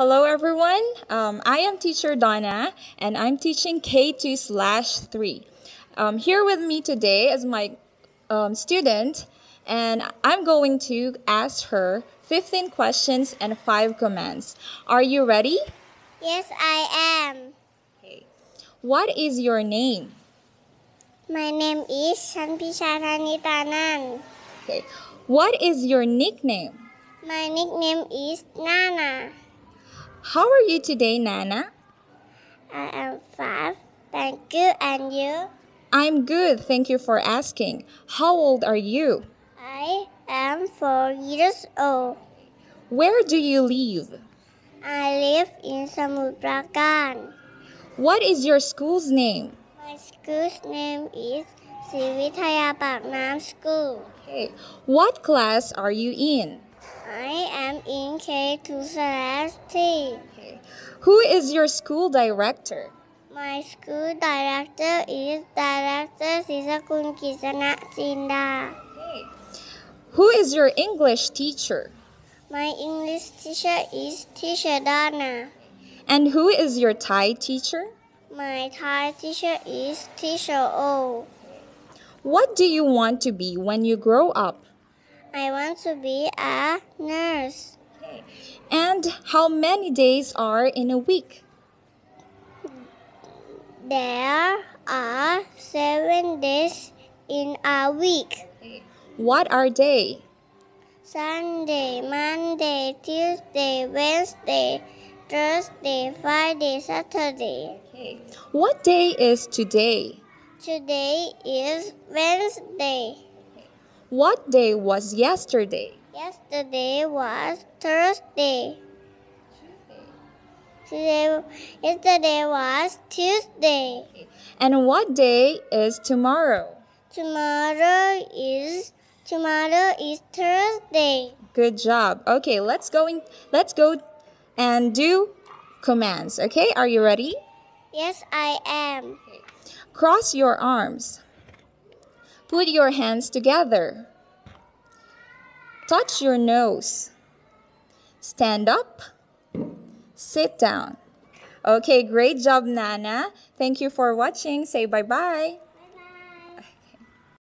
Hello, everyone. Um, I am teacher Donna, and I'm teaching K2 slash 3. Um, here with me today is my um, student, and I'm going to ask her 15 questions and 5 commands. Are you ready? Yes, I am. Okay. What is your name? My name is Chanpisha Thanitanan. Okay. What is your nickname? My nickname is Nana. How are you today, Nana? I am five. Thank you, and you? I'm good, thank you for asking. How old are you? I am four years old. Where do you live? I live in Samut Prakan. What is your school's name? My school's name is Sriwittaya Paknam School. Okay. What class are you in? I am in K2 slash T. Okay. Who is your school director? My school director is Director Sisakun Kisana. Okay. Who is your English teacher? My English teacher is Teacher Donna. And who is your Thai teacher? My Thai teacher is Teacher O. What do you want to be when you grow up? I want to be a nurse. And how many days are in a week? There are seven days in a week. What are they? Sunday, Monday, Tuesday, Wednesday, Thursday, Friday, Saturday. What day is today? Today is Wednesday. What day was yesterday? Yesterday was Thursday. Today, yesterday was Tuesday. And what day is tomorrow? Tomorrow is tomorrow is Thursday. Good job. Okay, let's go in, let's go and do commands. Okay, are you ready? Yes, I am. Cross your arms. Put your hands together. Touch your nose. Stand up. Sit down. Okay, great job, Nana. Thank you for watching. Say bye bye.